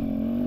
you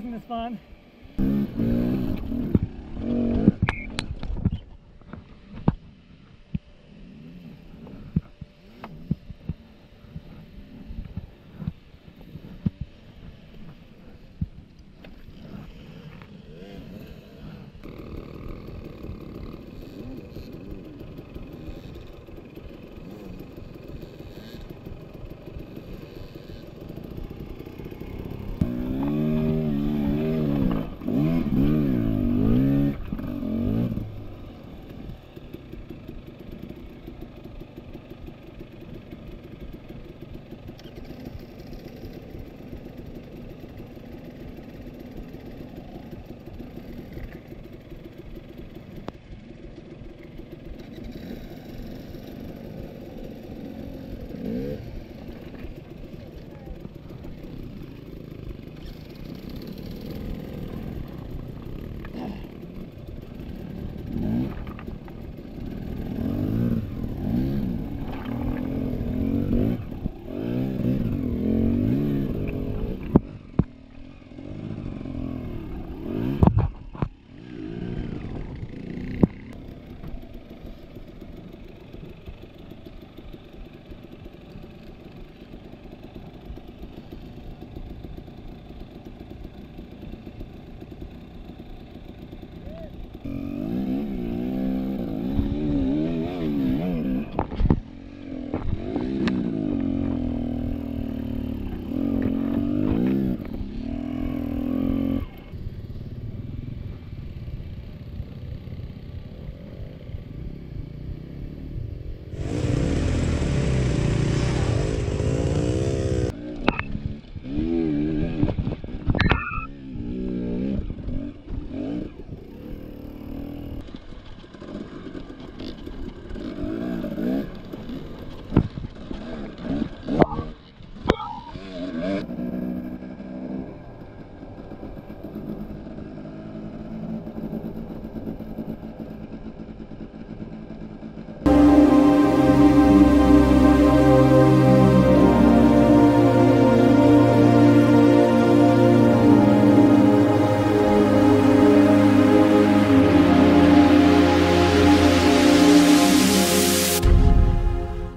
Isn't this fun?